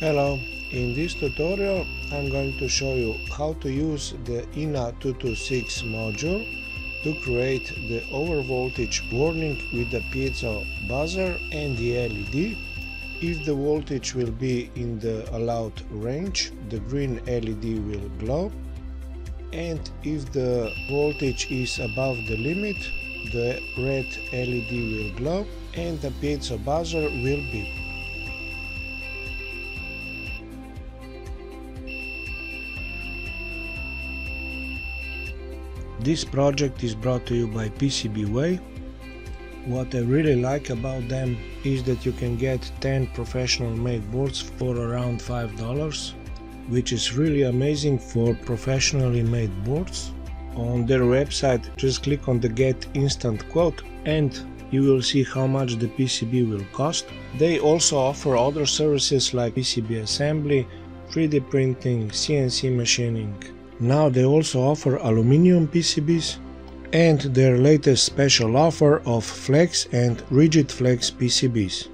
Hello, in this tutorial I'm going to show you how to use the INA226 module to create the overvoltage warning with the piezo buzzer and the LED. If the voltage will be in the allowed range, the green LED will glow and if the voltage is above the limit, the red LED will glow and the piezo buzzer will beep. This project is brought to you by PCBWay. What I really like about them is that you can get 10 professional made boards for around $5 which is really amazing for professionally made boards. On their website just click on the get instant quote and you will see how much the PCB will cost. They also offer other services like PCB assembly, 3D printing, CNC machining, now they also offer aluminium PCBs and their latest special offer of flex and rigid flex PCBs.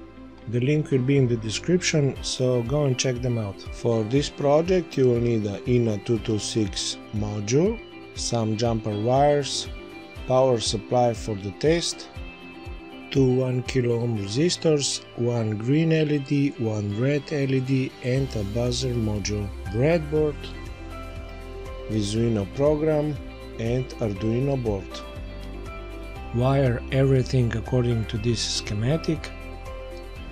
The link will be in the description, so go and check them out. For this project you will need a INA226 module, some jumper wires, power supply for the test, two 1 kilo ohm resistors, one green LED, one red LED and a buzzer module, breadboard, Visuino program and Arduino board. Wire everything according to this schematic.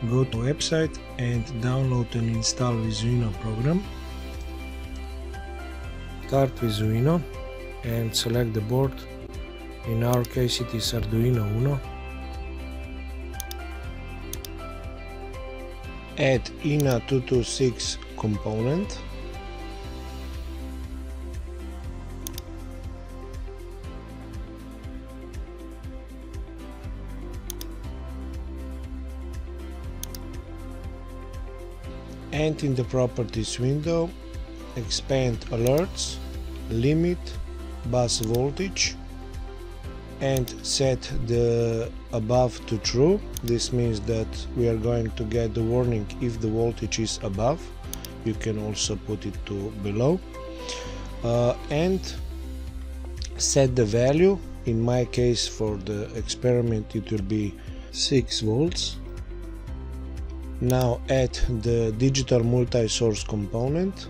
Go to website and download and install Visuino program. Start Visuino and select the board. In our case it is Arduino Uno. Add INA226 component and in the properties window expand alerts, limit bus voltage and set the above to true. This means that we are going to get the warning if the voltage is above. You can also put it to below. Uh, and set the value. In my case for the experiment it will be 6 volts now add the digital multi-source component.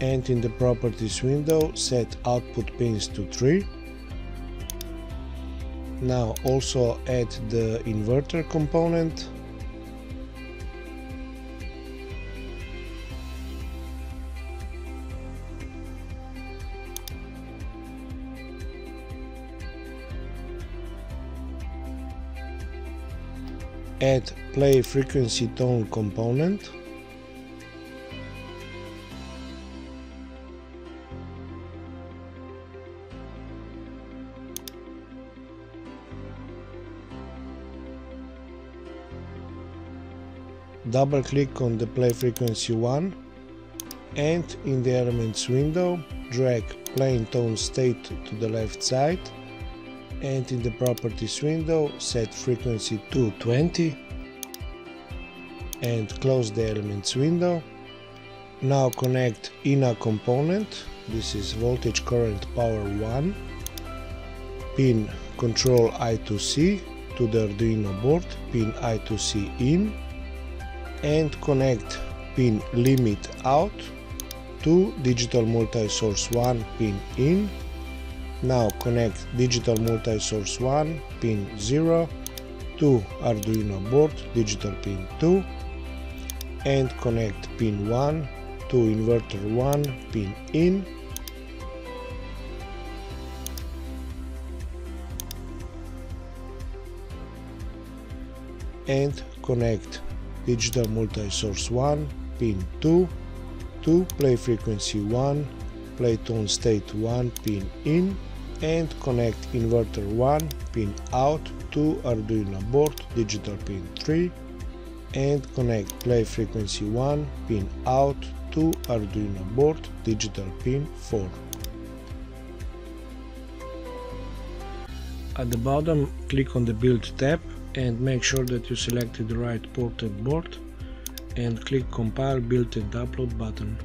and in the properties window set output pins to 3 now also add the inverter component. Add play frequency tone component double click on the play frequency 1 and in the elements window drag play tone state to the left side and in the properties window set frequency to 20 and close the elements window. Now connect INA component. This is voltage current power 1 pin control I2C to the Arduino board. Pin I2C in and connect pin limit out to digital multi-source 1 pin in. Now connect digital multi-source 1 pin 0 to Arduino board digital pin 2 and connect pin 1 to inverter 1 pin in and connect digital multi-source 1, pin 2, 2 play frequency 1, play tone state 1 pin in and connect inverter 1 pin out to Arduino board digital pin 3 and connect play frequency 1 pin out to Arduino board digital pin 4. At the bottom click on the build tab and make sure that you selected the right ported board and click compile build and upload button.